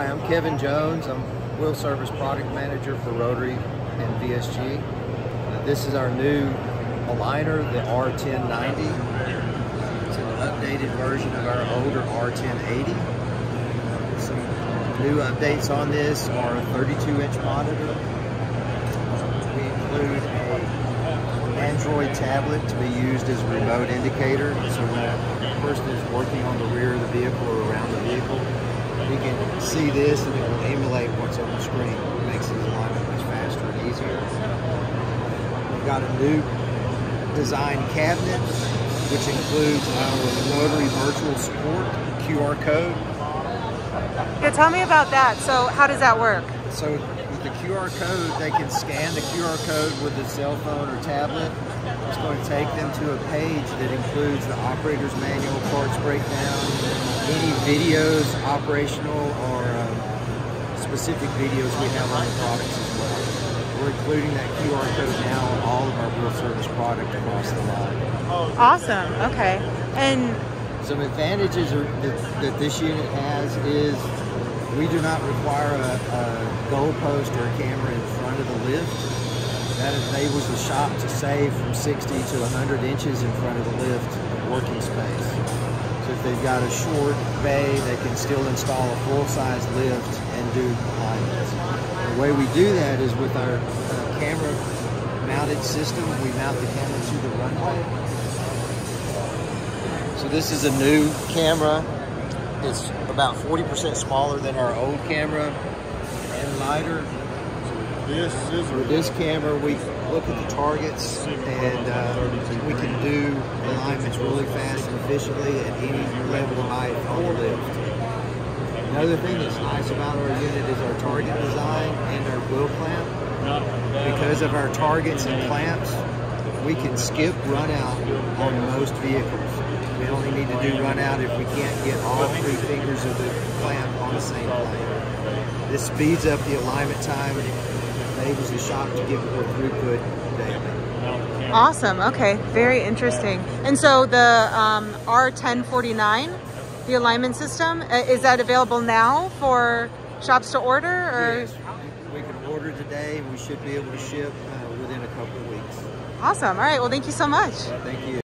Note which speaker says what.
Speaker 1: Hi, I'm Kevin Jones. I'm Wheel Service Product Manager for Rotary and VSG. Uh, this is our new aligner, the R1090. It's an updated version of our older R1080. Some new updates on this are a 32-inch monitor. We include an Android tablet to be used as a remote indicator. So when a person is working on the rear of the vehicle or around the vehicle, we can see this and it will emulate what's on the screen. It makes the alignment much faster and easier. We've got a new design cabinet, which includes our Rotary Virtual Support QR code.
Speaker 2: Yeah, tell me about that. So how does that work?
Speaker 1: So the QR code, they can scan the QR code with a cell phone or tablet. It's going to take them to a page that includes the operator's manual, parts breakdown, any videos, operational or um, specific videos we have on the products as well. We're including that QR code now on all of our wheel service product across the line.
Speaker 2: Awesome. Okay. And
Speaker 1: Some advantages are, that, that this unit has is we do not require a, a goalpost or a camera in front of the lift. That enables the shop to save from 60 to 100 inches in front of the lift working space. So if they've got a short bay, they can still install a full-size lift and do. The way we do that is with our uh, camera mounted system. We mount the camera to the runway. So this is a new camera. It's about 40% smaller than our old camera and lighter.
Speaker 3: This is
Speaker 1: With this camera, we look at the targets and uh, we can do alignments really fast and efficiently at any level of height on the lift. Another thing that's nice about our unit is our target design and our wheel clamp. Because of our targets and clamps, we can skip run out on most vehicles. We only need to do run out if we can't get all three fingers of the clamp on the same plane. This speeds up the alignment time and it enables the shop to get more throughput daily.
Speaker 2: awesome. Okay. Very interesting. And so the um, R1049, the alignment system, uh, is that available now for shops to order or?
Speaker 1: Yes, we can order today. We should be able to ship uh, within a couple of weeks.
Speaker 2: Awesome. All right. Well, thank you so much.
Speaker 1: Thank you.